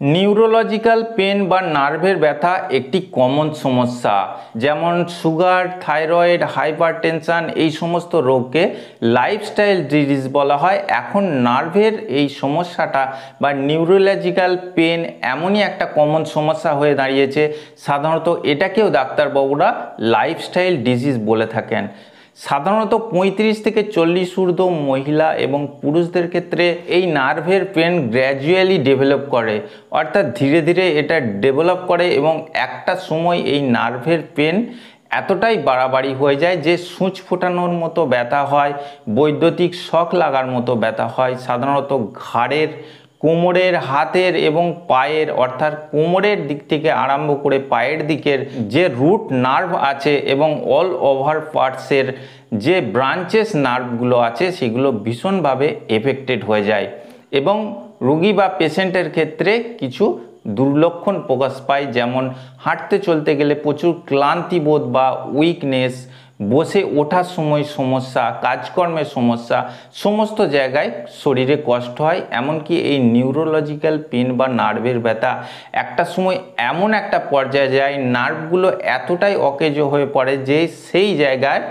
Neurological pen বা নার্ভের ব্যথা একটি কমন সমস্যা, যেমন সুগার, থাইরয়েড, হাইপারটেনশান, এই সমস্ত রোগকে লাইফস্টাইল ডিজিজ বলা হয়। এখন নার্ভের এই সমস্যাটা বা নিউরোলজিক্যাল পেন এমনই একটা কমন সমস্যা হয়ে দাঁড়িয়েছে। সাধারণত এটাকেও ডাক্তারবাবুরা লাইফস্টাইল ডিজিজ বলে থাকেন। সাধারণত পঁয়ত্রিশ থেকে চল্লিশ ঊর্ধ্ব মহিলা এবং পুরুষদের ক্ষেত্রে এই নার্ভের পেন গ্র্যাজুয়ালি ডেভেলপ করে। অর্থাৎ ধীরে ধীরে এটা ডেভেলপ করে এবং একটা সময় এই নার্ভের পেন এতটাই বাড়াবাড়ি হয়ে যায় যে সূচ ফোটানোর মতো ব্যথা হয়, বৈদ্যুতিক শখ লাগার মতো ব্যথা হয়, সাধারণত ঘাড়ের কোমরের হাতের এবং পায়ের, অর্থাৎ কোমরের দিক থেকে আরম্ভ করে পায়ের দিকের যে রুট নার্ভ আছে এবং অল ওভার পার্টসের যে ব্রাঞ্চেস নার্ভগুলো আছে, সেগুলো ভীষণভাবে এফেক্টেড হয়ে যায়। এবং রুগী বা পেশেন্টের ক্ষেত্রে কিছু দুর্লক্ষণ প্রকাশ পায়, যেমন হাঁটতে চলতে গেলে প্রচুর ক্লান্তিবোধ বা উইকনেস বসে ওঠার সময় সমস্যা, কাজকর্মের সমস্যা, সমস্ত জায়গায় শরীরে কষ্ট হয়, এমনকি এই নিউরোলজিক্যাল পেন বা নার্ভের ব্যথা, একটা সময় এমন একটা পর্যায়ে যায় নার্ভগুলো এতটাই অকেজো হয়ে পড়ে যে সেই জায়গায়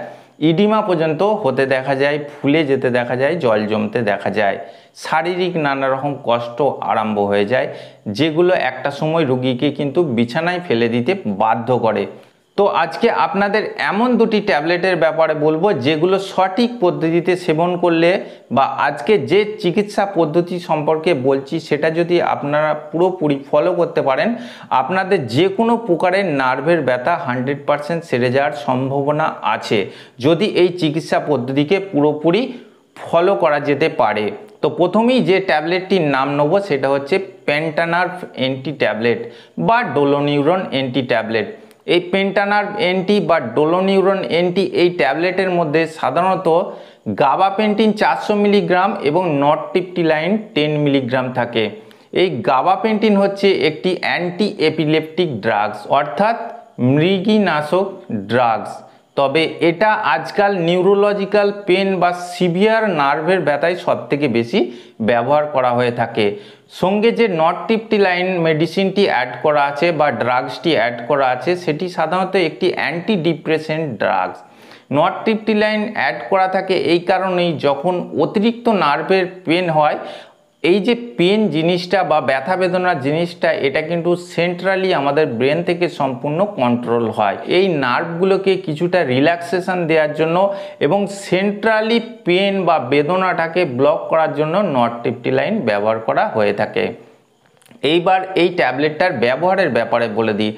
ইডিমা পর্যন্ত হতে দেখা যায়, ফুলে যেতে দেখা যায়, জল জমতে দেখা যায়। শারীরিক নানা রকম কষ্ট আরম্ভ হয়ে যায়, যেগুলো একটা সময় রুগীকে কিন্তু বিছানায় ফেলে দিতে বাধ্য করে। তো আজকে আপনাদের এমন দুটি ট্যাবলেটের ব্যাপারে বলব যেগুলো সঠিক পদ্ধতিতে সেবন করলে বা আজকে যে চিকিৎসা পদ্ধতি সম্পর্কে বলছি সেটা যদি আপনারা পুরোপুরি ফলো করতে পারেন, আপনাদের যে কোনো প্রকারের নার্ভের ব্যথা হান্ড্রেড পারসেন্ট সেরে যাওয়ার সম্ভাবনা আছে। যদি এই চিকিৎসা পদ্ধতিকে পুরোপুরি ফলো করা যেতে পারে। তো প্রথমেই যে ট্যাবলেটটির নাম নেব সেটা হচ্ছে পেন্টানার্ভ এন্টি ট্যাবলেট বা ডোলোনিউরন এন্টি ট্যাবলেট এই পেন্টানার এনটি বা ডোলোনিউরন এনটি এই ট্যাবলেটের মধ্যে সাধারণত গাবা গাবাপেন্টিন চারশো মিলিগ্রাম এবং নট টিপটিলাইন টেন মিলিগ্রাম থাকে। এই গাবা গাবাপেন্টিন হচ্ছে একটি অ্যান্টি এপিলেপটিক ড্রাগস, অর্থাৎ মৃগীনাশক ড্রাগস। তবে এটা আজকাল নিউরোলজিক্যাল পেন বা সিভিয়ার নার্ভের ব্যথায় সব থেকে বেশি ব্যবহার করা হয়ে থাকে। সঙ্গে যে নট টিপটি লাইন মেডিসিনটি অ্যাড করা আছে বা ড্রাগসটি অ্যাড করা আছে, সেটি সাধারণত একটি anti depression drugs nortriptyline add করা থাকে এই কারণেই যখন অতিরিক্ত নার্ভের পেন হয় এই যে পেন জিনিসটা বা ব্যথা বেদনার জিনিসটা, এটা কিন্তু সেন্ট্রালি আমাদের ব্রেন থেকে সম্পূর্ণ কন্ট্রোল হয়। এই নার্ভগুলোকে কিছুটা রিল্যাক্সেশন দেওয়ার জন্য এবং সেন্ট্রালি পেন বা বেদনাটাকে ব্লক করার জন্য নট টিপটিলাইন ব্যবহার করা হয়ে থাকে। এইবার এই ট্যাবলেটটার ব্যবহারের ব্যাপারে বলে দিই।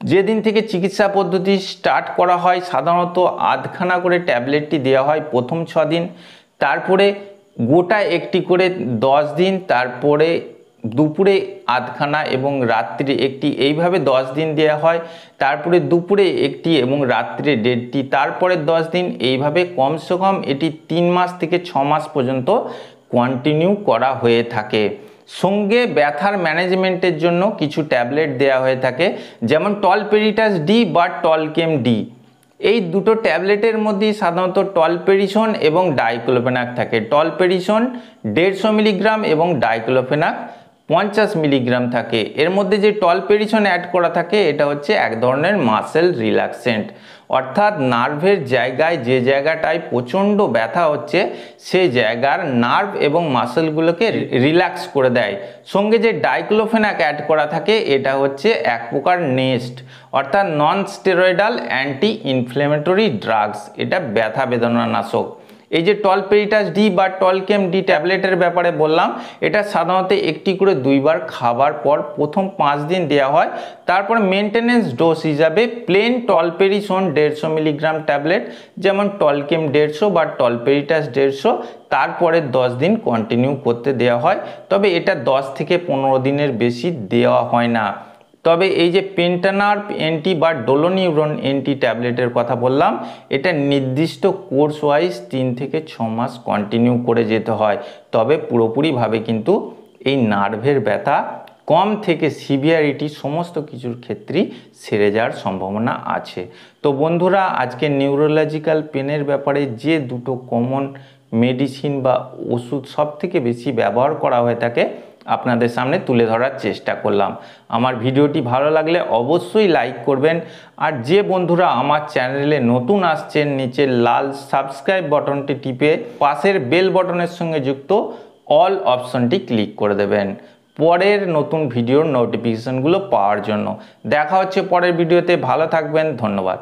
যেদিন থেকে চিকিৎসা পদ্ধতি স্টার্ট করা হয়, সাধারণত আধখানা করে ট্যাবলেটটি দেওয়া হয় প্রথম ছ দিন তারপরে গোটা একটি করে দশ দিন, তারপরে দুপুরে আধখানা এবং রাত্রি একটি, এইভাবে দশ দিন দেওয়া হয়। তারপরে দুপুরে একটি এবং রাত্রে দেড়টি, তারপরে দশ দিন, এইভাবে কমসে কম এটি তিন মাস থেকে ছ মাস পর্যন্ত কন্টিনিউ করা হয়ে থাকে। সঙ্গে ব্যথার ম্যানেজমেন্টের জন্য কিছু ট্যাবলেট দেওয়া হয়ে থাকে, যেমন টলপেরিটাস ডি বা টলকেম ডি। এই দুটো ট্যাবলেটের মধ্যেই সাধারণত টলপেরিসন এবং ডাইক্লোফেনাক থাকে। টলপেরিসন দেড়শো মিলিগ্রাম এবং ডাইক্লোফেনাক পঞ্চাশ মিলিগ্রাম থাকে। এর মধ্যে যে টলপেরিসন অ্যাড করা থাকে, এটা হচ্ছে এক ধরনের মাসেল রিল্যাক্সেন্ট অর্থাৎ নার্ভের জায়গায় যে জায়গাটায় প্রচণ্ড ব্যথা হচ্ছে, সে জায়গার নার্ভ এবং মাসেলগুলোকে রিল্যাক্স করে দেয়। সঙ্গে যে ডাইক্লোফেনাক অ্যাড করা থাকে, এটা হচ্ছে এক প্রকার নেস্ট অর্থাৎ non steroidal anti inflammatory drugs এটা ব্যথা বেদনা নাশক এই যে টলপেরিটাস ডি বা টলকেম ডি ট্যাবলেটের ব্যাপারে বললাম, এটা সাধারণত একটি করে দুইবার খাবার পর প্রথম পাঁচ দিন দেওয়া হয়। তারপর মেনটেনেন্স ডোজ হিসাবে প্লেন টলপেরিসন দেড়শো মিলিগ্রাম ট্যাবলেট, যেমন টলকেম দেড়শো বা টলপেরিটাস দেড়শো, তারপরে দশ দিন কন্টিনিউ করতে দেওয়া হয়। তবে এটা দশ থেকে পনেরো দিনের বেশি দেওয়া হয় না। তবে এই যে পেন্টানার্ভ এন্টি বা ডোলোনিউরন এন্টি ট্যাবলেটের কথা বললাম, এটা নির্দিষ্ট কোর্স ওয়াইজ তিন থেকে ছ মাস কন্টিনিউ করে যেতে হয়। তবে পুরোপুরিভাবে কিন্তু এই নার্ভের ব্যথা, কম থেকে সিভিয়ারিটি সমস্ত কিছুর ক্ষেত্রেই সেরে যাওয়ার সম্ভাবনা আছে। তো বন্ধুরা, আজকে নিউরোলজিক্যাল পেনের ব্যাপারে যে দুটো কমন মেডিসিন বা ওষুধ সব থেকে বেশি ব্যবহার করা হয়ে থাকে আপনাদের সামনে তুলে ধরার চেষ্টা করলাম। আমার ভিডিওটি ভালো লাগলে অবশ্যই লাইক করবেন। আর যে বন্ধুরা আমার চ্যানেলে নতুন আসছেন, নিচের লাল সাবস্ক্রাইব বটনটি টিপে পাশের বেল বটনের সঙ্গে যুক্ত অল অপশনটি ক্লিক করে দেবেন। পরের নতুন ভিডিওর নোটিফিকেশনগুলো পাওয়ার জন্য। দেখা হচ্ছে পরের ভিডিওতে। ভালো থাকবেন, ধন্যবাদ।